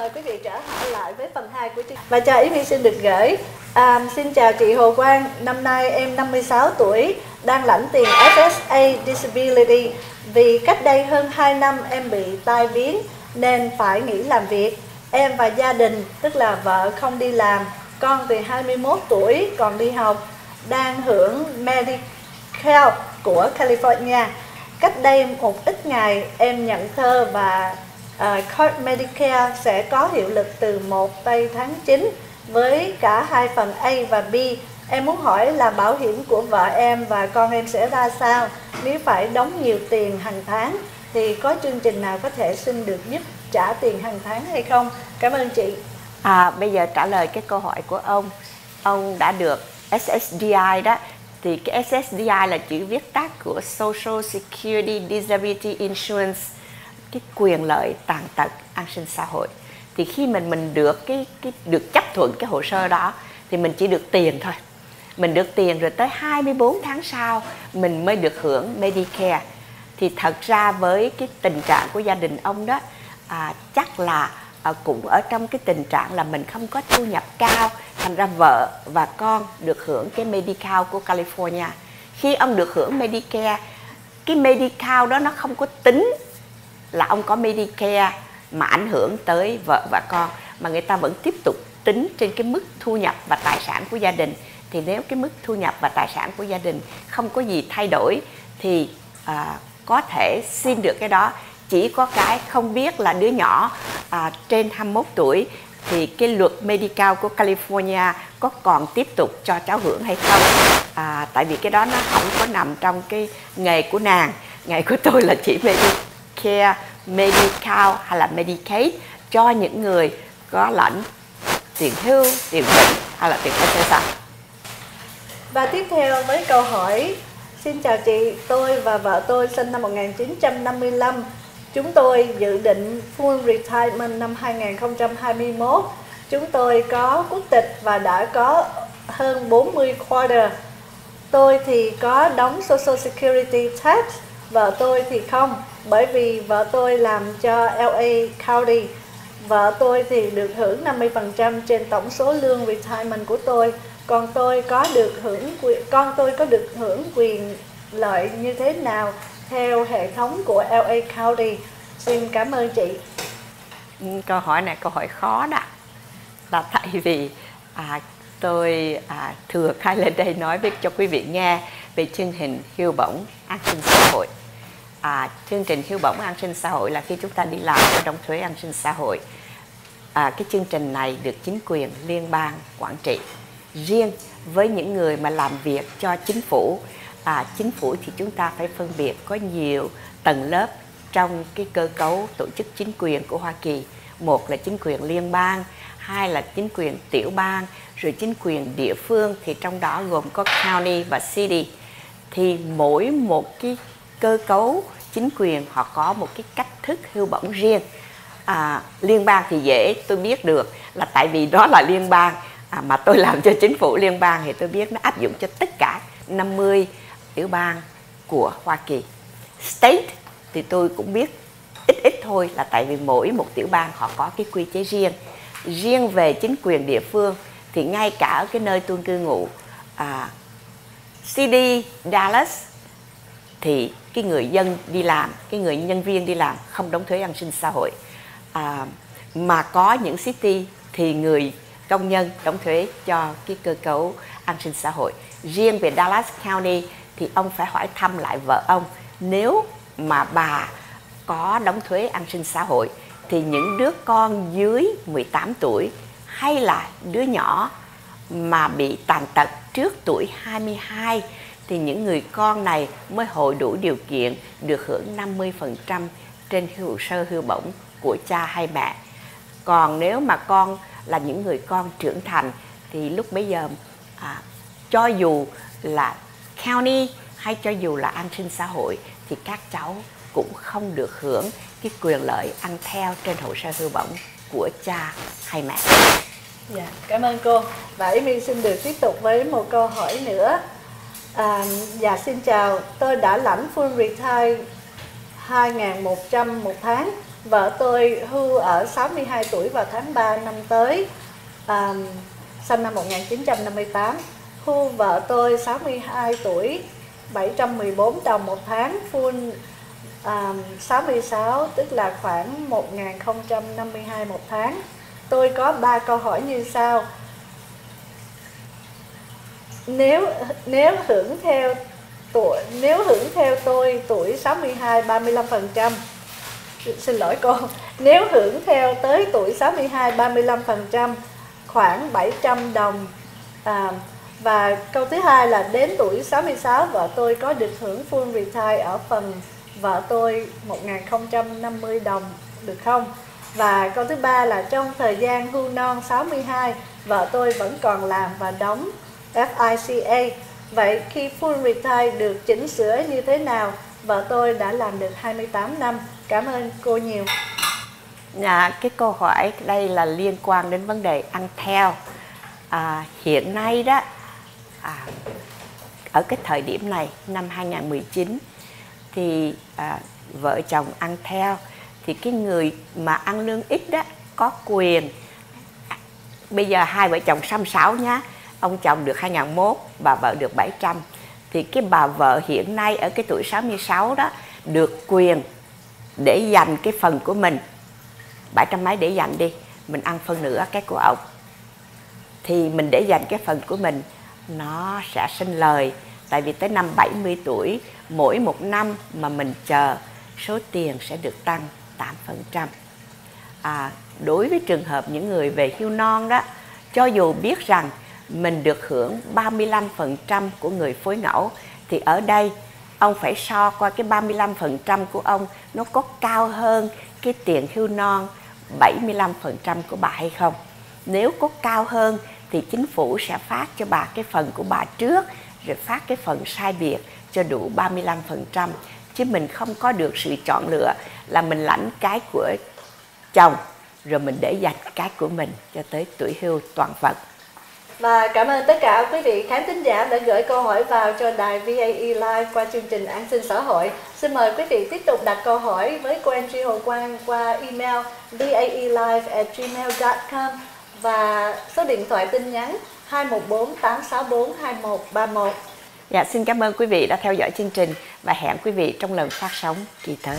mời quý vị trở lại với phần 2 của chương trình. Và chào Yến xin được gửi. À, xin chào chị Hồ Quang, năm nay em 56 tuổi, đang lãnh tiền FSA Disability vì cách đây hơn 2 năm em bị tai biến nên phải nghỉ làm việc. Em và gia đình, tức là vợ không đi làm, con từ 21 tuổi còn đi học, đang hưởng Medicare của California. Cách đây một ít ngày em nhận thơ và Ờ, Card Medicare sẽ có hiệu lực từ 1 tây tháng 9 với cả hai phần A và B. Em muốn hỏi là bảo hiểm của vợ em và con em sẽ ra sao nếu phải đóng nhiều tiền hàng tháng thì có chương trình nào có thể xin được giúp trả tiền hàng tháng hay không? Cảm ơn chị. À, bây giờ trả lời cái câu hỏi của ông. Ông đã được SSDI đó thì cái SSDI là chữ viết tắt của Social Security Disability Insurance cái quyền lợi tàn tật an sinh xã hội. Thì khi mình mình được cái cái được chấp thuận cái hồ sơ đó thì mình chỉ được tiền thôi. Mình được tiền rồi tới 24 tháng sau mình mới được hưởng Medicare. Thì thật ra với cái tình trạng của gia đình ông đó à, chắc là à, cũng ở trong cái tình trạng là mình không có thu nhập cao. Thành ra vợ và con được hưởng cái Medicare của California. Khi ông được hưởng Medicare cái Medicare đó nó không có tính là ông có Medicare mà ảnh hưởng tới vợ và con mà người ta vẫn tiếp tục tính trên cái mức thu nhập và tài sản của gia đình. Thì nếu cái mức thu nhập và tài sản của gia đình không có gì thay đổi thì à, có thể xin được cái đó. Chỉ có cái không biết là đứa nhỏ à, trên 21 tuổi thì cái luật medical của California có còn tiếp tục cho cháu hưởng hay không? À, tại vì cái đó nó không có nằm trong cái nghề của nàng. Nghề của tôi là chỉ Medicare Medical hay là Medicaid cho những người có lãnh tiền hưu, tiền bệnh hay là tiền SSI. Và tiếp theo với câu hỏi. Xin chào chị, tôi và vợ tôi sinh năm 1955 Chúng tôi dự định full retirement năm 2021 Chúng tôi có quốc tịch và đã có hơn 40 quarter. Tôi thì có đóng Social Security tax Vợ tôi thì không. Bởi vì vợ tôi làm cho LA County. Vợ tôi thì được hưởng 50% trên tổng số lương retirement của tôi. Còn tôi có được hưởng quyền con tôi có được hưởng quyền lợi như thế nào theo hệ thống của LA County? Xin cảm ơn chị. Ừ, câu hỏi này câu hỏi khó đó. Là tại vì à, tôi à, thừa khai lên đây nói với cho quý vị nghe về chương trình hưu bổng an sinh xã hội à, chương trình hưu bổng an sinh xã hội là khi chúng ta đi làm và đóng thuế an sinh xã hội. À, cái chương trình này được chính quyền liên bang quản trị riêng với những người mà làm việc cho chính phủ. À, chính phủ thì chúng ta phải phân biệt có nhiều tầng lớp trong cái cơ cấu tổ chức chính quyền của Hoa Kỳ. Một là chính quyền liên bang hai là chính quyền tiểu bang rồi chính quyền địa phương thì trong đó gồm có county và city. Thì mỗi một cái cơ cấu chính quyền họ có một cái cách thức hưu bổng riêng. À, liên bang thì dễ tôi biết được là tại vì đó là liên bang à, mà tôi làm cho chính phủ liên bang thì tôi biết nó áp dụng cho tất cả 50 tiểu bang của Hoa Kỳ. State thì tôi cũng biết ít ít thôi là tại vì mỗi một tiểu bang họ có cái quy chế riêng. Riêng về chính quyền địa phương thì ngay cả ở cái nơi tôi cư ngụ à, CD Dallas thì cái người dân đi làm cái người nhân viên đi làm không đóng thuế an sinh xã hội. À, mà có những city thì người công nhân đóng thuế cho cái cơ cấu an sinh xã hội. Riêng về Dallas County thì ông phải hỏi thăm lại vợ ông nếu mà bà có đóng thuế an sinh xã hội thì những đứa con dưới 18 tuổi hay là đứa nhỏ mà bị tàn tật trước tuổi 22 thì những người con này mới hội đủ điều kiện được hưởng 50% trên hồ sơ hưu bổng của cha hay mẹ. Còn nếu mà con là những người con trưởng thành thì lúc bấy giờ à, cho dù là county hay cho dù là an sinh xã hội thì các cháu cũng không được hưởng cái quyền lợi ăn theo trên hồ sơ hưu bổng của cha hay mẹ. Dạ, cảm ơn cô. Và Amy xin được tiếp tục với một câu hỏi nữa. À, dạ xin chào, tôi đã lãnh full retire 2.100 một tháng Vợ tôi hưu ở 62 tuổi vào tháng 3 năm tới, à, sinh năm 1958. Hưu vợ tôi 62 tuổi, 714 đồng một tháng, full à, 66 tức là khoảng 1052 một tháng. Tôi có ba câu hỏi như sau. Nếu nếu hưởng theo tuổi nếu hưởng theo tôi tuổi 62 35% xin lỗi cô nếu hưởng theo tới tuổi 62 35% khoảng 700 đồng à, và câu thứ hai là đến tuổi 66 vợ tôi có được hưởng full retire ở phần vợ tôi 1050 đồng được không? Và câu thứ ba là trong thời gian hưu non 62 vợ tôi vẫn còn làm và đóng FICA. Vậy khi full retire được chỉnh sửa như thế nào? Vợ tôi đã làm được 28 năm. Cảm ơn cô nhiều. Dạ, cái câu hỏi đây là liên quan đến vấn đề ăn theo. À, hiện nay đó, à, ở cái thời điểm này năm 2019 thì à, vợ chồng ăn theo thì cái người mà ăn lương ít đó có quyền bây giờ hai vợ chồng xăm xáo nhá ông chồng được 2001 bà vợ được 700 thì cái bà vợ hiện nay ở cái tuổi 66 đó được quyền để dành cái phần của mình. 700 mấy để dành đi mình ăn phân nửa cái của ông. Thì mình để dành cái phần của mình nó sẽ sinh lời. Tại vì tới năm 70 tuổi mỗi một năm mà mình chờ số tiền sẽ được tăng 8%. À, đối với trường hợp những người về hưu non đó, cho dù biết rằng mình được hưởng 35% của người phối ngẫu thì ở đây, ông phải so qua cái 35% của ông, nó có cao hơn cái tiền hưu non 75% của bà hay không. Nếu có cao hơn, thì chính phủ sẽ phát cho bà cái phần của bà trước, rồi phát cái phần sai biệt cho đủ 35% chứ mình không có được sự chọn lựa là mình lãnh cái của chồng, rồi mình để dành cái của mình cho tới tuổi hưu toàn phận. Và cảm ơn tất cả quý vị khán thính giả đã gửi câu hỏi vào cho đài VAE Live qua chương trình An sinh xã hội. Xin mời quý vị tiếp tục đặt câu hỏi với cô Angie Hồ Quang qua email vaelive@gmail.com và số điện thoại tin nhắn 214 864 2131. Dạ, xin cảm ơn quý vị đã theo dõi chương trình và hẹn quý vị trong lần phát sóng kỳ tới.